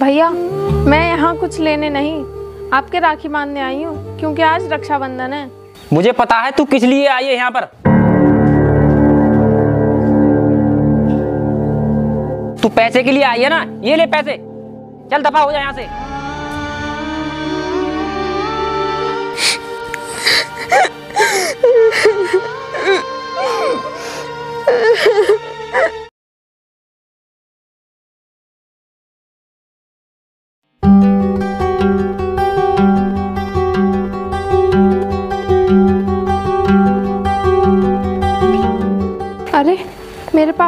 भैया, मैं यहाँ कुछ लेने नहीं। आपके राखी बांधने आई हूँ, क्योंकि आज रक्षाबंधन है। मुझे पता है तू किस लिए आई है यहाँ पर। तू पैसे के लिए आई है ना? ये ले पैसे। चल दफ़ा हो जा यहाँ से।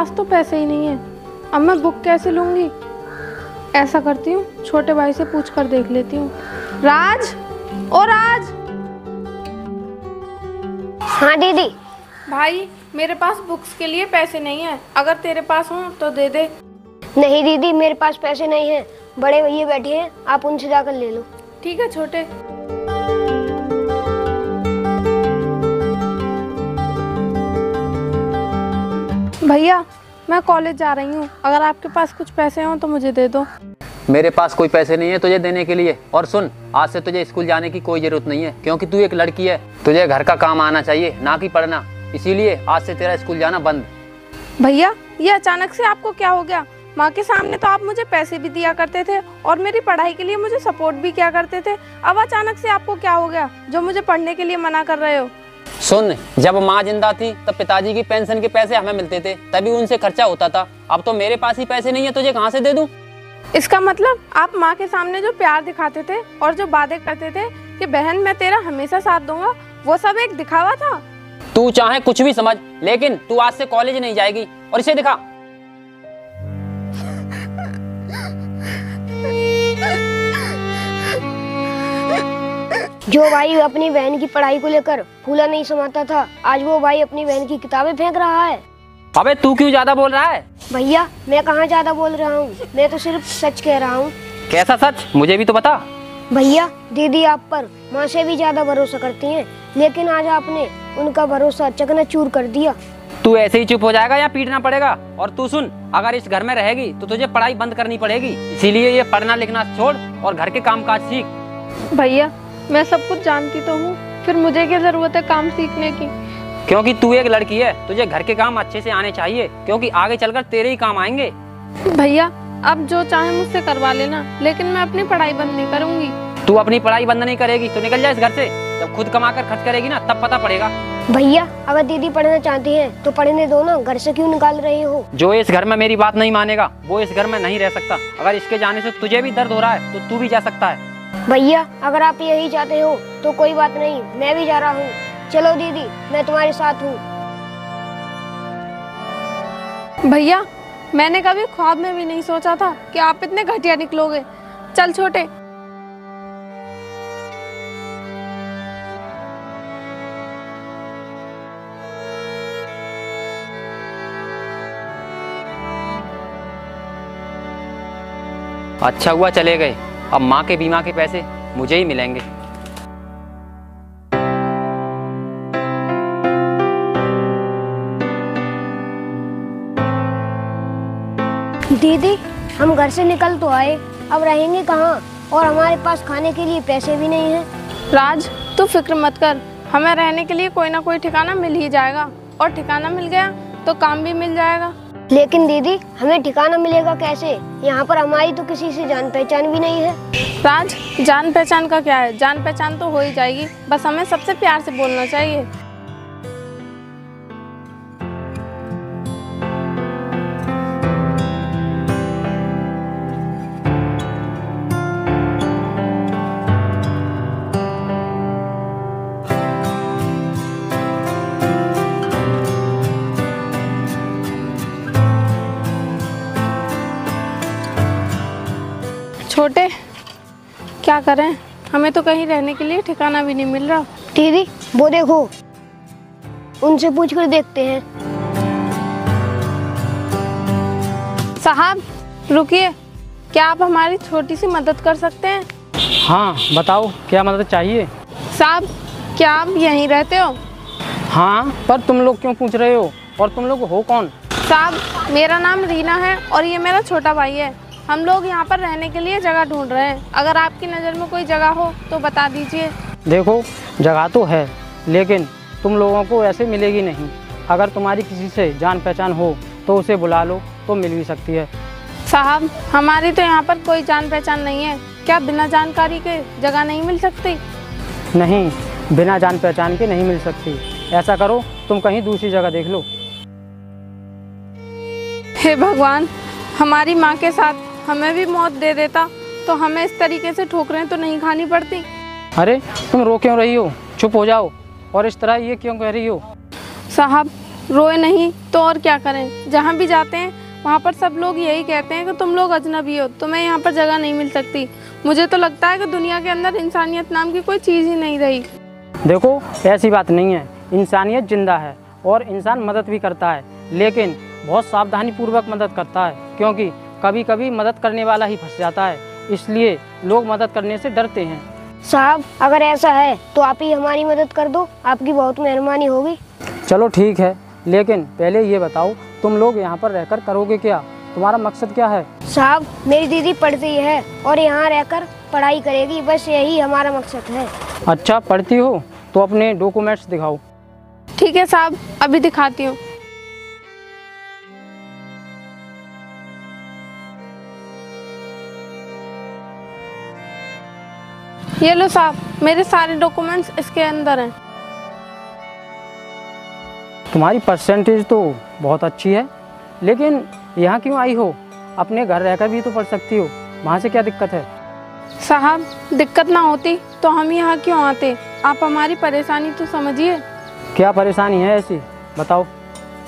पास तो पैसे ही नहीं है। अब मैं बुक कैसे लूँगी? ऐसा करती हूँ छोटे भाई से पूछ कर देख लेती हूँ। राज! ओ राज! हाँ दीदी। भाई मेरे पास बुक्स के लिए पैसे नहीं है। अगर तेरे पास हो तो दे दे। नहीं दीदी मेरे पास पैसे नहीं है। बड़े भैया बैठे हैं आप उनसे जाकर ले लो। ठीक है छोटे। भैया मैं कॉलेज जा रही हूँ। अगर आपके पास कुछ पैसे हों तो मुझे दे दो। मेरे पास कोई पैसे नहीं है तुझे देने के लिए। और सुन आज से तुझे स्कूल जाने की कोई ज़रूरत नहीं है क्योंकि तू एक लड़की है। तुझे घर का काम आना चाहिए ना कि पढ़ना। इसीलिए आज से तेरा स्कूल जाना बंद। भैया ये अचानक से आपको क्या हो गया? माँ के सामने तो आप मुझे पैसे भी दिया करते थे और मेरी पढ़ाई के लिए मुझे सपोर्ट भी किया करते थे। अब अचानक से आपको क्या हो गया जो मुझे पढ़ने के लिए मना कर रहे हो? सुन जब माँ ज़िंदा थी तब पिताजी की पेंशन के पैसे हमें मिलते थे तभी उनसे खर्चा होता था। अब तो मेरे पास ही पैसे नहीं है तुझे कहाँ से दे दूँ? इसका मतलब आप माँ के सामने जो प्यार दिखाते थे और जो वादे करते थे कि बहन मैं तेरा हमेशा साथ दूँगा वो सब एक दिखावा था? तू चाहे कुछ भी समझ लेकिन तू आज से कॉलेज नहीं जाएगी और इसे दिखा। जो भाई अपनी बहन की पढ़ाई को लेकर फूला नहीं समाता था आज वो भाई अपनी बहन की किताबें फेंक रहा है। अबे तू क्यों ज़्यादा बोल रहा है? भैया मैं कहाँ ज़्यादा बोल रहा हूँ? मैं तो सिर्फ़ सच कह रहा हूँ। कैसा सच? मुझे भी तो बता। भैया दीदी आप पर माँ से भी ज़्यादा भरोसा करती हैं लेकिन आज आपने उनका भरोसा चकनाचूर कर दिया। तू ऐसे ही चुप हो जाएगा या पीटना पड़ेगा? और तू सुन अगर इस घर में रहेगी तो तुझे पढ़ाई बंद करनी पड़ेगी। इसीलिए ये पढ़ना लिखना छोड़ और घर के काम काज सीख। भैया मैं सब कुछ जानती तो हूँ फिर मुझे क्या ज़रूरत है काम सीखने की? क्योंकि तू एक लड़की है तुझे घर के काम अच्छे से आने चाहिए क्योंकि आगे चलकर तेरे ही काम आएँगे। भैया अब जो चाहे मुझसे करवा लेना लेकिन मैं अपनी पढ़ाई बंद नहीं करूँगी। तू अपनी पढ़ाई बंद नहीं करेगी तो निकल जा इस घर से। जब खुद कमा कर खर्च करेगी ना तब पता पड़ेगा। भैया अगर दीदी पढ़ना चाहती है तो पढ़ने दो ना घर से क्यों निकाल रहे हो? जो इस घर में मेरी बात नहीं मानेगा वो इस घर में नहीं रह सकता। अगर इसके जाने से तुझे भी दर्द हो रहा है तो तू भी जा सकता है। भैया अगर आप यही चाहते हो तो कोई बात नहीं मैं भी जा रहा हूँ। चलो दीदी मैं तुम्हारे साथ हूँ। भैया मैंने कभी ख्वाब में भी नहीं सोचा था कि आप इतने घटिया निकलोगे। चल छोटे। अच्छा हुआ चले गए। अब माँ के बीमा के पैसे मुझे ही मिलेंगे। दीदी हम घर से निकल तो आए। अब रहेंगे कहाँ? और हमारे पास खाने के लिए पैसे भी नहीं हैं। राज तू फ़िक्र मत कर। हमें रहने के लिए कोई ना कोई ठिकाना मिल ही जाएगा। और ठिकाना मिल गया तो काम भी मिल जाएगा। लेकिन दीदी, हमें ठिकाना मिलेगा कैसे? यहाँ पर हमारी तो किसी से जान पहचान भी नहीं है। राज, जान पहचान का क्या है? जान पहचान तो हो ही जाएगी। बस हमें सबसे प्यार से बोलना चाहिए। क्या करें? हमें तो कहीं रहने के लिए ठिकाना भी नहीं मिल रहा। दीदी वो देखो। उनसे पूछ कर देखते हैं। साहब रुकिए। क्या आप हमारी छोटी सी मदद कर सकते हैं? हाँ बताओ क्या मदद चाहिए? साहब क्या आप यहीं रहते हो? हाँ पर तुम लोग क्यों पूछ रहे हो? और तुम लोग हो कौन? साहब मेरा नाम रीना है और ये मेरा छोटा भाई है। हम लोग यहाँ पर रहने के लिए जगह ढूंढ रहे हैं। अगर आपकी नज़र में कोई जगह हो तो बता दीजिए। देखो जगह तो है लेकिन तुम लोगों को ऐसे मिलेगी नहीं। अगर तुम्हारी किसी से जान पहचान हो तो उसे बुला लो तो मिल भी सकती है। साहब हमारी तो यहाँ पर कोई जान पहचान नहीं है। क्या बिना जानकारी के जगह नहीं मिल सकती? नहीं बिना जान पहचान के नहीं मिल सकती। ऐसा करो तुम कहीं दूसरी जगह देख लो। हे भगवान हमारी माँ के साथ हमें भी मौत दे देता। तो हमें इस तरीके से ठोकरें तो नहीं खानी पड़ती। अरे तुम रो क्यों रही हो? चुप हो जाओ। और इस तरह ये क्यों कह रही हो? साहब रोए नहीं तो और क्या करें? जहाँ भी जाते हैं वहाँ पर सब लोग यही कहते हैं कि तुम लोग अजनबी हो तुम्हें यहाँ पर जगह नहीं मिल सकती। मुझे तो लगता है कि दुनिया के अंदर इंसानियत नाम की कोई चीज़ ही नहीं रही। देखो ऐसी बात नहीं है। इंसानियत ज़िंदा है और इंसान मदद भी करता है लेकिन बहुत सावधानी पूर्वक मदद करता है क्योंकि कभी कभी मदद करने वाला ही फंस जाता है। इसलिए लोग मदद करने से डरते हैं। साहब अगर ऐसा है तो आप ही हमारी मदद कर दो। आपकी बहुत मेहरबानी होगी। चलो ठीक है लेकिन पहले ये बताओ तुम लोग यहाँ पर रहकर करोगे क्या? तुम्हारा मकसद क्या है? साहब मेरी दीदी पढ़ती है और यहाँ रहकर पढ़ाई करेगी। बस यही हमारा मकसद है। अच्छा पढ़ती हो तो अपने डॉक्यूमेंट्स दिखाओ। ठीक है साहब अभी दिखाती हूँ। ये लो साहब मेरे सारे डॉक्यूमेंट्स इसके अंदर हैं। तुम्हारी परसेंटेज तो बहुत अच्छी है लेकिन यहाँ क्यों आई हो? अपने घर रहकर भी तो पढ़ सकती हो वहाँ से क्या दिक्कत है? साहब दिक्कत ना होती तो हम यहाँ क्यों आते? आप हमारी परेशानी तो समझिए। क्या परेशानी है ऐसी? बताओ।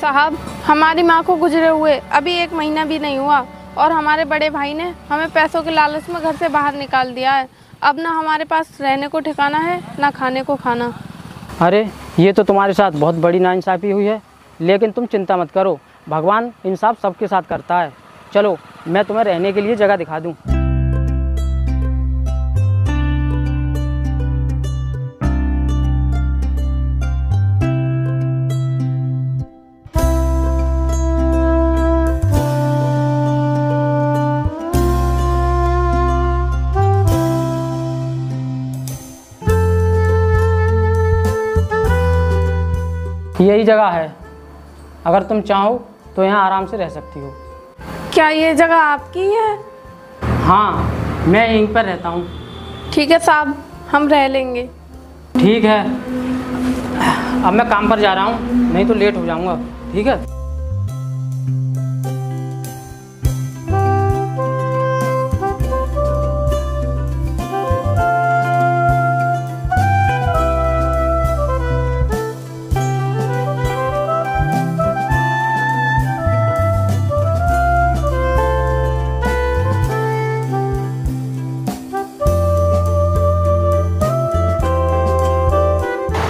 साहब हमारी माँ को गुजरे हुए अभी एक महीना भी नहीं हुआ और हमारे बड़े भाई ने हमें पैसों के लालच में घर से बाहर निकाल दिया है। अब ना हमारे पास रहने को ठिकाना है, ना खाने को खाना। अरे, ये तो तुम्हारे साथ बहुत बड़ी नाइंसाफ़ी हुई है। लेकिन तुम चिंता मत करो, भगवान इंसाफ सबके साथ करता है। चलो, मैं तुम्हें रहने के लिए जगह दिखा दूँ। यही जगह है। अगर तुम चाहो तो यहाँ आराम से रह सकती हो। क्या ये जगह आपकी है? हाँ मैं यहीं पर रहता हूँ। ठीक है साहब हम रह लेंगे। ठीक है। अब मैं काम पर जा रहा हूँ नहीं तो लेट हो जाऊँगा। ठीक है?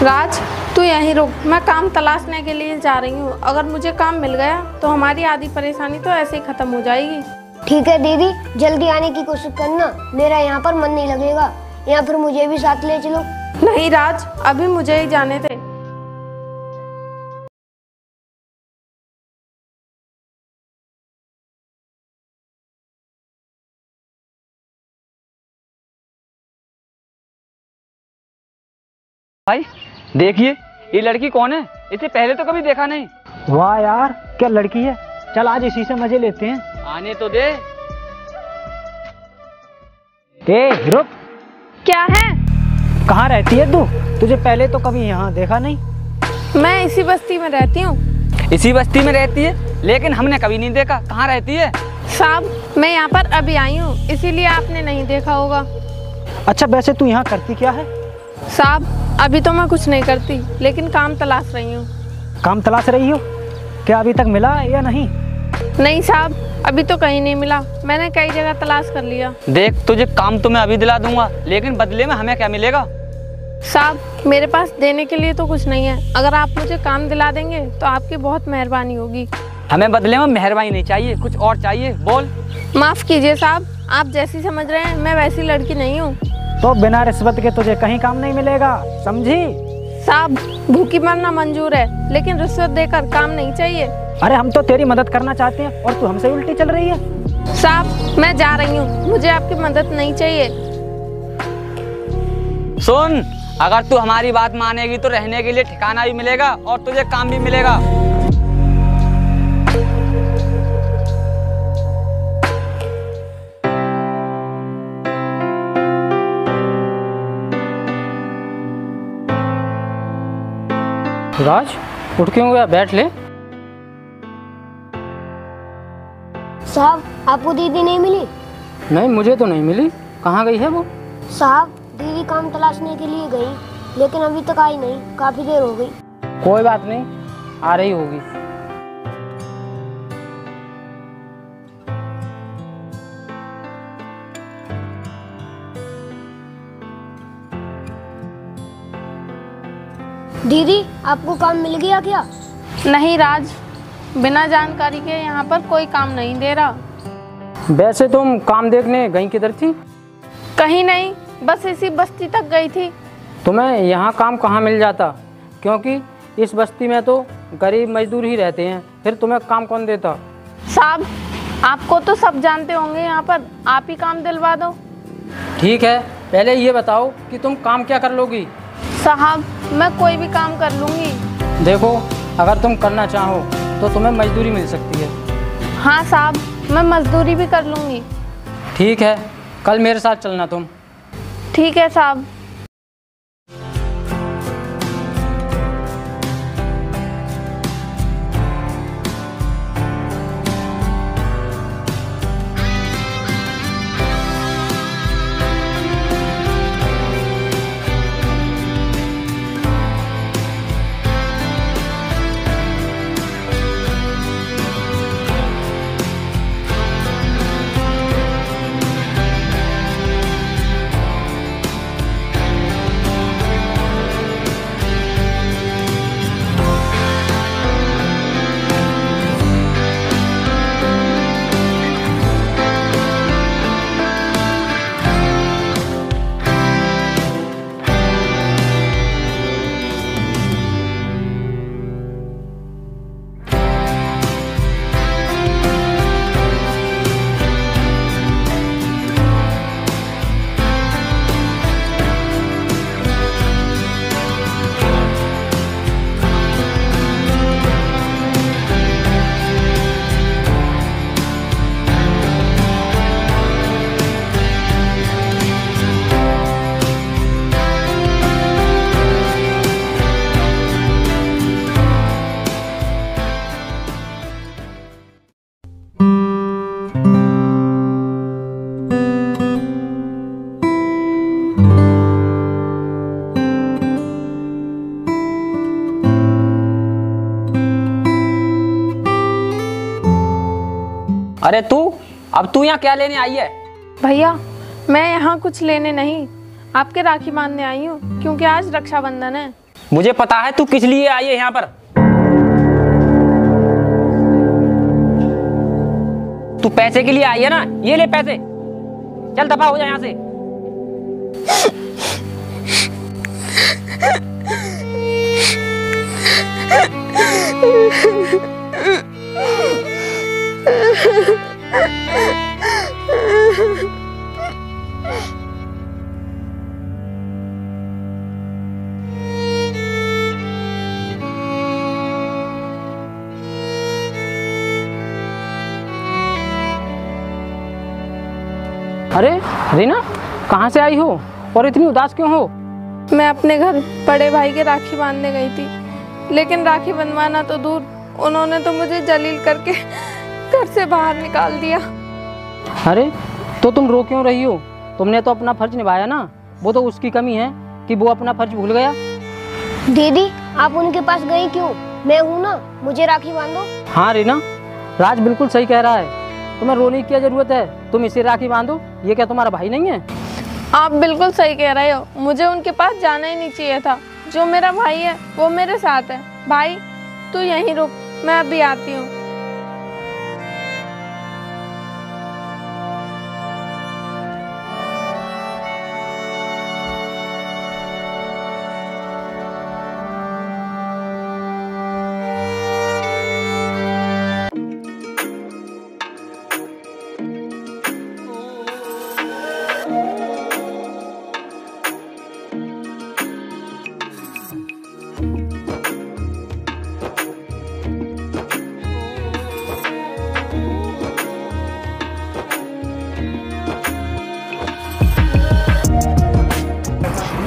राज तू यहीं रुक। मैं काम तलाशने के लिए जा रही हूँ। अगर मुझे काम मिल गया तो हमारी आधी परेशानी तो ऐसे ही ख़त्म हो जाएगी। ठीक है दीदी। जल्दी आने की कोशिश करना। मेरा यहाँ पर मन नहीं लगेगा। या फिर मुझे भी साथ ले चलो। नहीं राज अभी मुझे ही जाने दे। भाई देखिए ये लड़की कौन है? इसे पहले तो कभी देखा नहीं। वाह यार क्या लड़की है? चल आज इसी से मज़े लेते हैं। आने तो दे। ए रुक। क्या है? कहाँ रहती है तू? तुझे पहले तो कभी यहाँ देखा नहीं? मैं इसी बस्ती में रहती हूँ। इसी बस्ती में रहती है? लेकिन हमने कभी नहीं देखा। कहाँ रहती है? साहब मैं यहाँ पर अभी आई हूँ। इसीलिए आपने नहीं देखा होगा। अच्छा वैसे तू यहाँ करती क्या है? साहब अभी तो मैं कुछ नहीं करती लेकिन काम तलाश रही हूँ। काम तलाश रही हो? क्या अभी तक मिला या नहीं? नहीं साहब अभी तो कहीं नहीं मिला। मैंने कई जगह तलाश कर लिया। देख तुझे काम तो मैं अभी दिला दूँगा लेकिन बदले में हमें क्या मिलेगा? साहब मेरे पास देने के लिए तो कुछ नहीं है। अगर आप मुझे काम दिला देंगे तो आपकी बहुत मेहरबानी होगी। हमें बदले में मेहरबानी नहीं चाहिए कुछ और चाहिए बोल। माफ़ कीजिए साहब आप जैसी समझ रहे हैं मैं वैसी लड़की नहीं हूँ। तो बिना रिश्वत के तुझे कहीं काम नहीं मिलेगा समझी? साहब भूखी मरना मंजूर है लेकिन रिश्वत देकर काम नहीं चाहिए। अरे हम तो तेरी मदद करना चाहते हैं और तू हमसे उल्टी चल रही है। साहब मैं जा रही हूँ मुझे आपकी मदद नहीं चाहिए। सुन अगर तू हमारी बात मानेगी तो रहने के लिए ठिकाना भी मिलेगा और तुझे काम भी मिलेगा। राज उठ क्यों गया बैठ ले। साहब आपको दीदी नहीं मिली? नहीं मुझे तो नहीं मिली। कहाँ गई है वो? साहब दीदी काम तलाशने के लिए गई लेकिन अभी तक आई नहीं काफ़ी देर हो गई। कोई बात नहीं आ रही होगी। दीदी आपको काम मिल गया क्या? नहीं राज बिना जानकारी के यहाँ पर कोई काम नहीं दे रहा। वैसे तुम काम देखने गई किधर थी? कहीं नहीं बस इसी बस्ती तक गई थी। तुम्हें यहाँ काम कहाँ मिल जाता? क्योंकि इस बस्ती में तो गरीब मजदूर ही रहते हैं फिर तुम्हें काम कौन देता? साहब आपको तो सब जानते होंगे यहाँ पर आप ही काम दिलवा दो। ठीक है पहले ये बताओ कि तुम काम क्या कर लोगी? साहब मैं कोई भी काम कर लूँगी। देखो अगर तुम करना चाहो तो तुम्हें मजदूरी मिल सकती है। हाँ साहब मैं मजदूरी भी कर लूँगी। ठीक है कल मेरे साथ चलना तुम। ठीक है साहब। अरे तू? अब तू यहाँ क्या लेने आई है? भैया मैं यहाँ कुछ लेने नहीं। आपके राखी बांधने आई हूँ क्योंकि आज रक्षाबंधन है। मुझे पता है तू किस लिए आई है यहाँ पर। तू पैसे के लिए आई है ना? ये ले पैसे। चल दफ़ा हो जा यहाँ से। अरे रीना कहाँ से आई हो? और इतनी उदास क्यों हो? मैं अपने घर बड़े भाई के राखी बांधने गई थी। लेकिन राखी बंधवाना तो दूर उन्होंने तो मुझे जलील करके घर से बाहर निकाल दिया। अरे तो तुम रो क्यों रही हो? तुमने तो अपना फ़र्ज़ निभाया ना। वो तो उसकी कमी है कि वो अपना फ़र्ज़ भूल गया। दीदी आप उनके पास गई क्यों? मैं हूँ ना मुझे राखी बांधो। हाँ रीना राज बिल्कुल सही कह रहा है। तुम्हें रोने की क्या ज़रूरत है? तुम इसे राखी बांधो। ये क्या तुम्हारा भाई नहीं है? आप बिल्कुल सही कह रहे हो। मुझे उनके पास जाना ही नहीं चाहिए था। जो मेरा भाई है, वो मेरे साथ है। भाई, तू यहीं रुक। मैं अभी आती हूँ।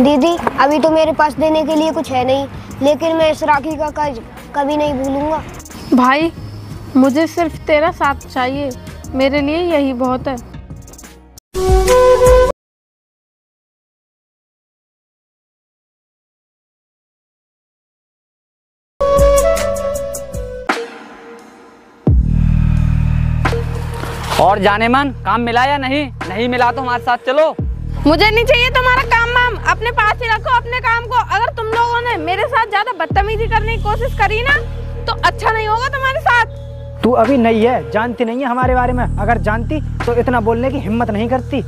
दीदी अभी तो मेरे पास देने के लिए कुछ है नहीं लेकिन मैं इस राखी का कर्ज कभी नहीं भूलूँगा। भाई मुझे सिर्फ़ तेरा साथ चाहिए मेरे लिए यही बहुत है। और जाने मन काम मिला या नहीं? नहीं मिला तो हमारे साथ चलो। मुझे नहीं चाहिए तुम्हारा काम अपने पास ही रखो अपने काम को। अगर तुम लोगों ने मेरे साथ ज़्यादा बदतमीजी करने की कोशिश करी ना तो अच्छा नहीं होगा तुम्हारे साथ। तू अभी नई है जानती नहीं है हमारे बारे में। अगर जानती तो इतना बोलने की हिम्मत नहीं करती।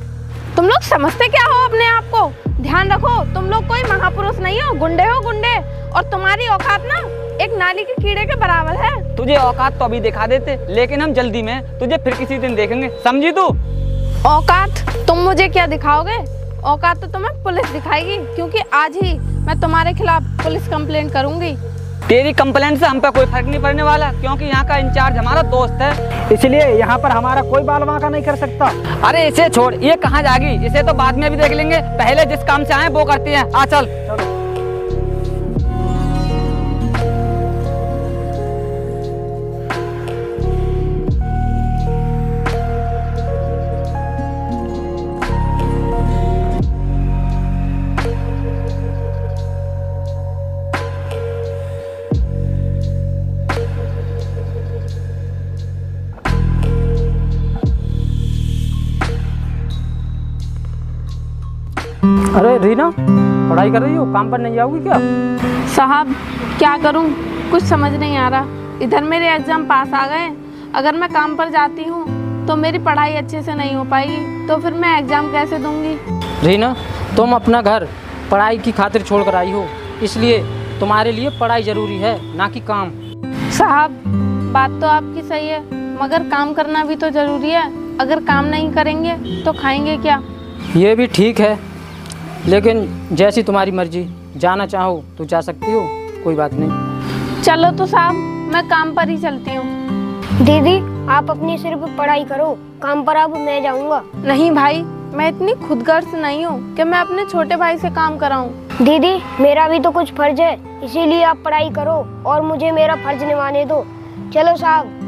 तुम लोग समझते क्या हो अपने आप को? ध्यान रखो तुम लोग कोई महापुरुष नहीं हो गुंडे हो गुंडे। और तुम्हारी औकात ना एक नाली के कीड़े के बराबर है। तुझे औकात तो अभी दिखा देते लेकिन हम जल्दी में तुझे फिर किसी दिन देखेंगे। समझी तू? औकात? तुम मुझे क्या दिखाओगे? औकात तो तुम्हें पुलिस दिखाएगी, क्योंकि आज ही मैं तुम्हारे खिलाफ पुलिस कंप्लेंट करूँगी। तेरी कंप्लेंट से हम पे कोई फ़र्क नहीं पड़ने वाला, क्योंकि यहाँ का इंचार्ज हमारा दोस्त है। इसलिए यहाँ पर हमारा कोई बाल वाँका नहीं कर सकता। अरे इसे छोड़, ये कहाँ जाएगी? इसे तो बाद में भी देख लेंगे। पहले जिस काम से आए, वो करती है। आ, चल। अरे रीना पढ़ाई कर रही हो? काम पर नहीं जाओगी क्या? साहब क्या करूँ? कुछ समझ नहीं आ रहा। इधर मेरे एग्ज़ाम पास आ गए। अगर मैं काम पर जाती हूँ तो मेरी पढ़ाई अच्छे से नहीं हो पाएगी तो फिर मैं एग्ज़ाम कैसे दूँगी? रीना तुम अपना घर पढ़ाई की खातिर छोड़ कर आई हो। इसलिए तुम्हारे लिए पढ़ाई ज़रूरी है ना कि काम। साहब बात तो आपकी सही है मगर काम करना भी तो ज़रूरी है। अगर काम नहीं करेंगे तो खाएँगे क्या? ये भी ठीक है लेकिन जैसी तुम्हारी मर्ज़ी जाना चाहो तो जा सकती हो कोई बात नहीं। चलो तो साहब मैं काम पर ही चलती हूँ। दीदी आप अपनी सिर्फ़ पढ़ाई करो काम पर अब मैं जाऊँगा। नहीं भाई मैं इतनी खुदगर्ज नहीं हूँ कि मैं अपने छोटे भाई से काम कराऊँ। दीदी मेरा भी तो कुछ फ़र्ज़ है इसीलिए आप पढ़ाई करो और मुझे मेरा फ़र्ज़ निभाने दो। चलो साहब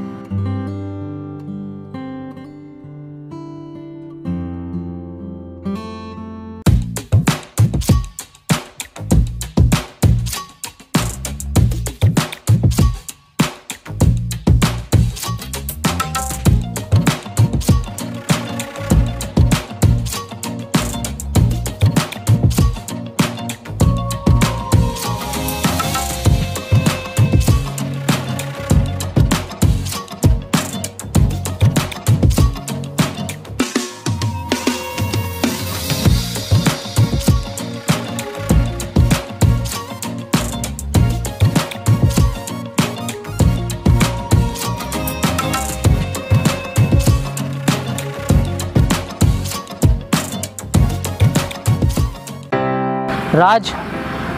राज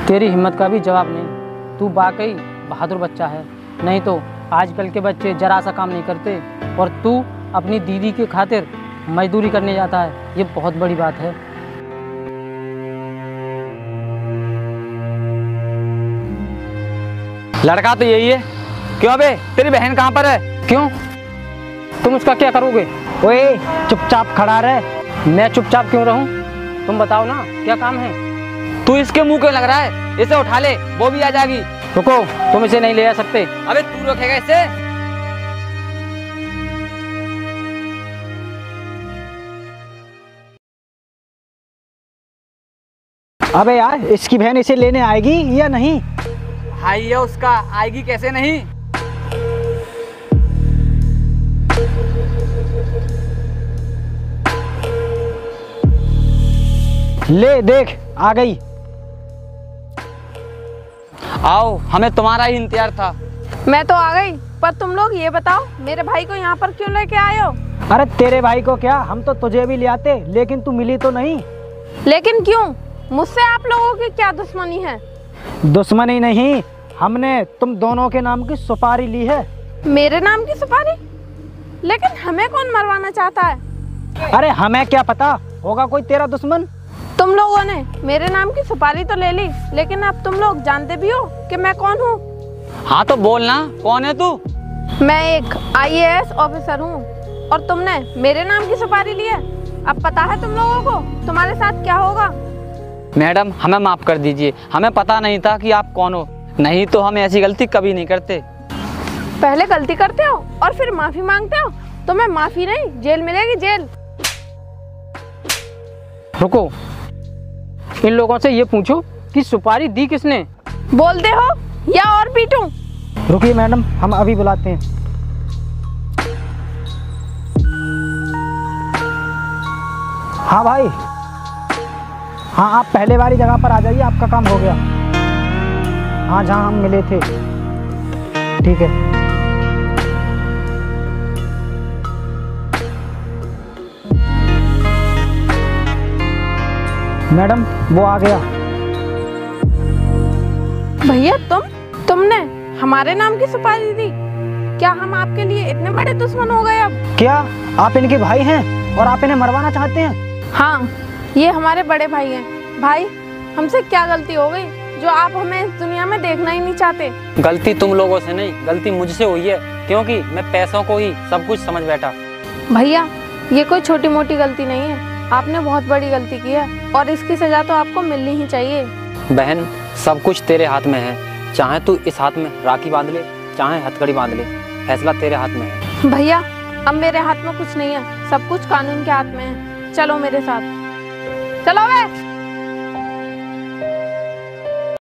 तेरी हिम्मत का भी जवाब नहीं। तू वाकई बहादुर बच्चा है। नहीं तो आजकल के बच्चे जरा सा काम नहीं करते और तू अपनी दीदी के खातिर मजदूरी करने जाता है। ये बहुत बड़ी बात है। लड़का तो यही है। क्यों बे तेरी बहन कहाँ पर है? क्यों? तुम उसका क्या करोगे? ओए चुपचाप खड़ा रहे। मैं चुपचाप क्यों रहूँ? तुम बताओ ना क्या काम है? तू इसके मुँह क्यों लग रहा है? इसे उठा ले वो भी आ जाएगी। रुको तुम इसे नहीं ले जा सकते। अबे तू रोकेगा इसे? अबे यार इसकी बहन इसे लेने आएगी या नहीं? हाई है उसका आएगी कैसे नहीं? ले देख आ गई। आओ हमें तुम्हारा ही इंतज़ार था। मैं तो आ गई पर तुम लोग ये बताओ मेरे भाई को यहाँ पर क्यों लेके आए हो? अरे तेरे भाई को क्या? हम तो तुझे भी ले आते लेकिन तू मिली तो नहीं। लेकिन क्यों? मुझसे आप लोगों की क्या दुश्मनी है? दुश्मनी नहीं हमने तुम दोनों के नाम की सुपारी ली है। मेरे नाम की सुपारी? लेकिन हमें कौन मरवाना चाहता है? अरे हमें क्या पता? होगा कोई तेरा दुश्मन? तुम लोगों ने मेरे नाम की सुपारी तो ले ली लेकिन अब तुम लोग जानते भी हो कि मैं कौन हूँ? हाँ तो बोलना कौन है तू? मैं एक आईएएस ऑफिसर हूँ और तुमने मेरे नाम की सुपारी ली है। अब पता है तुम लोगों को तुम्हारे साथ क्या होगा? मैडम हमें माफ़ कर दीजिए। हमें पता नहीं था कि आप कौन हो। नहीं तो हम ऐसी गलती कभी नहीं करते। पहले गलती करते हो और फिर माफ़ी मांगते हो? तुम्हें माफ़ी नहीं जेल मिलेगी जेल। रुको। इन लोगों से ये पूछो कि सुपारी दी किसने? बोलते हो या और पीटूं? रुकिए मैडम हम अभी बुलाते हैं। हाँ भाई। हाँ आप पहले वाली जगह पर आ जाइए आपका काम हो गया। हाँ जहाँ हम मिले थे। ठीक है। मैडम वो आ गया। भैया तुम तुमने हमारे नाम की सुपारी दी क्या हम आपके लिए इतने बड़े दुश्मन हो गए अब? क्या? आप इनके भाई हैं और आप इन्हें मरवाना चाहते हैं? हाँ ये हमारे बड़े भाई हैं। भाई हमसे क्या गलती हो गई जो आप हमें इस दुनिया में देखना ही नहीं चाहते? गलती तुम लोगों से नहीं गलती मुझसे हुई है क्योंकि मैं पैसों को ही सब कुछ समझ बैठा। भैया ये कोई छोटी मोटी गलती नहीं है। आपने बहुत बड़ी गलती की है और इसकी सजा तो आपको मिलनी ही चाहिए। बहन सब कुछ तेरे हाथ में है। चाहे तू इस हाथ में राखी बाँध ले चाहे हथकड़ी बाँध ले फैसला तेरे हाथ में है। भैया अब मेरे हाथ में कुछ नहीं है। सब कुछ कानून के हाथ में है। चलो मेरे साथ। चलो वे!